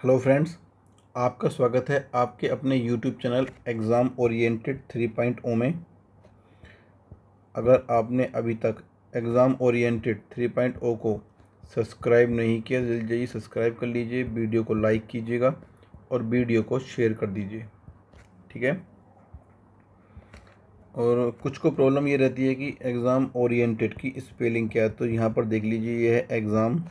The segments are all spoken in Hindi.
हेलो फ्रेंड्स, आपका स्वागत है आपके अपने यूट्यूब चैनल एग्ज़ाम ओरिएंटेड 3.0 में। अगर आपने अभी तक एग्ज़ाम ओरिएंटेड 3.0 को सब्सक्राइब नहीं किया, जल्दी जल्दी सब्सक्राइब कर लीजिए, वीडियो को लाइक कीजिएगा और वीडियो को शेयर कर दीजिए, ठीक है? और कुछ को प्रॉब्लम ये रहती है कि एग्ज़ाम ओरिएंटेड की स्पेलिंग क्या है तो यहाँ पर देख लीजिए, ये है exam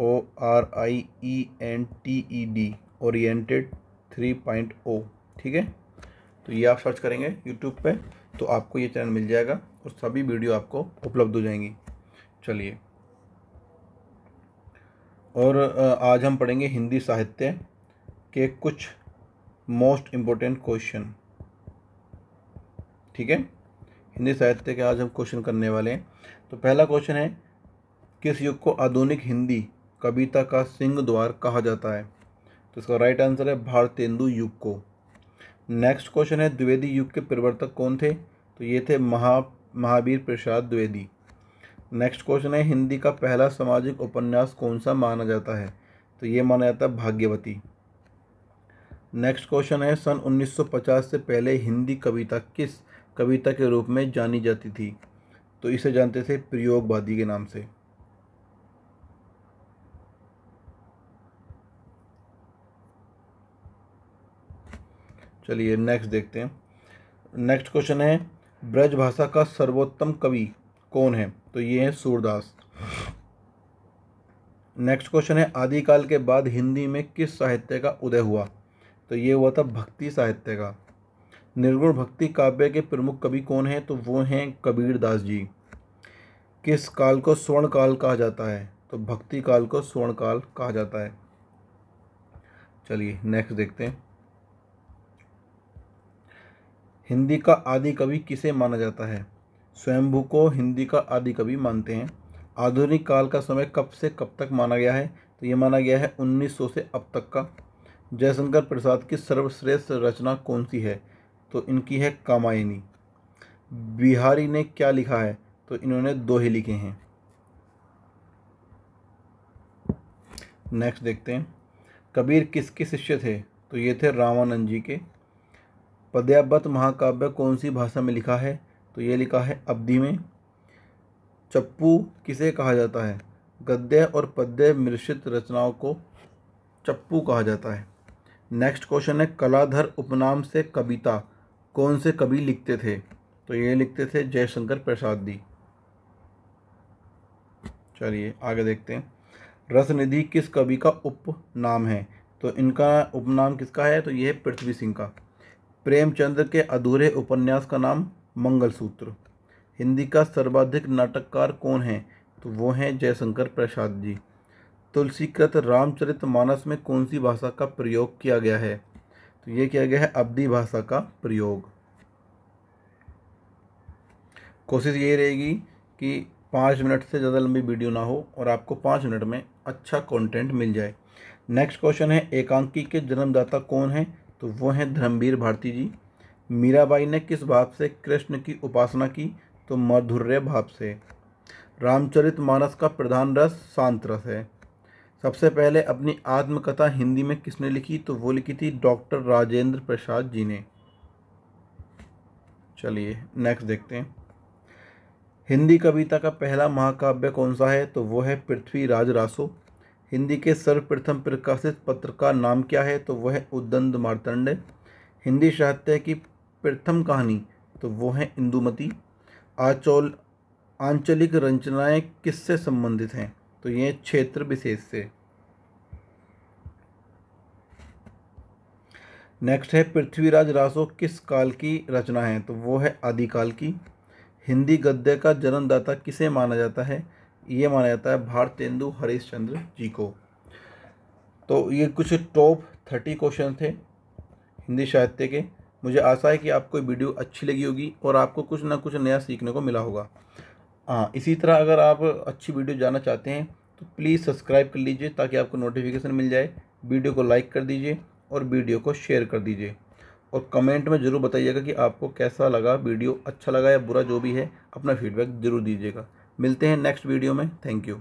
O R I E N T E D oriented three point O ठीक है? तो ये आप सर्च करेंगे यूट्यूब पे तो आपको ये चैनल मिल जाएगा और सभी वीडियो आपको उपलब्ध हो जाएँगी। चलिए। और आज हम पढ़ेंगे हिंदी साहित्य के कुछ मोस्ट इम्पोर्टेंट क्वेश्चन ठीक है? हिंदी साहित्य के आज हम क्वेश्चन करने वाले हैं। तो पहला क्वेश्चन है, किस युग को आधुनिक हिंदी कविता का सिंह द्वार कहा जाता है। तो इसका राइट आंसर है भारतेंदु युग को। नेक्स्ट क्वेश्चन है, द्विवेदी युग के प्रवर्तक कौन थे? तो ये थे महा, महावीर प्रसाद द्विवेदी। नेक्स्ट क्वेश्चन है, हिंदी का पहला सामाजिक उपन्यास कौन सा माना जाता है? तो ये माना जाता है भाग्यवती। नेक्स्ट क्वेश्चन है, सन 1950 से पहले हिंदी कविता किस कविता के रूप में जानी जाती थी? तो इसे जानते थे प्रयोगवादी के नाम से। चलिए नेक्स्ट देखते हैं। नेक्स्ट क्वेश्चन है ब्रज भाषा का सर्वोत्तम कवि कौन है? तो ये है सूरदास। नेक्स्ट क्वेश्चन है, आदिकाल के बाद हिंदी में किस साहित्य का उदय हुआ? तो ये हुआ था भक्ति साहित्य का। निर्गुण भक्ति काव्य के प्रमुख कवि कौन हैं? तो वो हैं कबीर दास जी। किस काल को स्वर्ण काल कहा जाता है? तो भक्ति काल को स्वर्ण काल कहा जाता है। चलिए नेक्स्ट देखते हैं। हिंदी का आदि कवि किसे माना जाता है? स्वयंभू को हिंदी का आदि कवि मानते हैं। आधुनिक काल का समय कब से कब तक माना गया है? तो ये माना गया है 1900 से अब तक का। जयशंकर प्रसाद की सर्वश्रेष्ठ रचना कौन सी है? तो इनकी है कामायनी। बिहारी ने क्या लिखा है? तो इन्होंने दो ही लिखे हैं। नेक्स्ट देखते हैं। कबीर किसके शिष्य थे? तो ये थे रामानंद जी के। पद्यावत महाकाव्य कौन सी भाषा में लिखा है? तो ये लिखा है अवधि में। चप्पू किसे कहा जाता है? गद्य और पद्य मिश्रित रचनाओं को चप्पू कहा जाता है। नेक्स्ट क्वेश्चन है, कलाधर उपनाम से कविता कौन से कवि लिखते थे? तो ये लिखते थे जयशंकर प्रसाद जी। चलिए, आगे देखते हैं। रसनिधि किस कवि का उपनाम है? तो इनका उपनाम किसका है? तो ये है पृथ्वी सिंह का। प्रेमचंद्र के अधूरे उपन्यास का नाम मंगलसूत्र। हिंदी का सर्वाधिक नाटककार कौन है? तो वो हैं जयशंकर प्रसाद जी। तुलसीकृत रामचरित मानस में कौन सी भाषा का प्रयोग किया गया है? तो ये किया गया है अवधि भाषा का प्रयोग। कोशिश ये रहेगी कि पाँच मिनट से ज़्यादा लंबी वीडियो ना हो और आपको पाँच मिनट में अच्छा कंटेंट मिल जाए। नेक्स्ट क्वेश्चन है, एकांकी के जन्मदाता कौन है? तो वो हैं धर्मवीर भारती जी। मीराबाई ने किस भाव से कृष्ण की उपासना की? तो मधुर्य भाव से। रामचरित मानस का प्रधान रस शांत रस है। सबसे पहले अपनी आत्मकथा हिंदी में किसने लिखी? तो वो लिखी थी डॉक्टर राजेंद्र प्रसाद जी ने। चलिए नेक्स्ट देखते हैं। हिंदी कविता का पहला महाकाव्य कौन सा है? तो वो है पृथ्वीराज रासो। हिंदी के सर्वप्रथम प्रकाशित पत्र का नाम क्या है? तो वह है उद्दंड मार्तंड। हिंदी साहित्य की प्रथम कहानी तो वो है इंदुमती। आचौल, आंचलिक रचनाएँ किससे संबंधित हैं? तो ये क्षेत्र विशेष से। नेक्स्ट है पृथ्वीराज रासो किस काल की रचना है? तो वो है आदिकाल की। हिंदी गद्य का जन्मदाता किसे माना जाता है? ये माना जाता है भारतेंदु हरीशचंद्र जी को। तो ये कुछ टॉप थर्टी क्वेश्चन थे हिंदी साहित्य के। मुझे आशा है कि आपको वीडियो अच्छी लगी होगी और आपको कुछ ना कुछ नया सीखने को मिला होगा। हाँ इसी तरह अगर आप अच्छी वीडियो जानना चाहते हैं तो प्लीज़ सब्सक्राइब कर लीजिए ताकि आपको नोटिफिकेशन मिल जाए। वीडियो को लाइक कर दीजिए और वीडियो को शेयर कर दीजिए। और कमेंट में ज़रूर बताइएगा कि आपको कैसा लगा वीडियो अच्छा लगा या बुरा जो भी है, अपना फीडबैक ज़रूर दीजिएगा। मिलते हैं नेक्स्ट वीडियो में. Thank you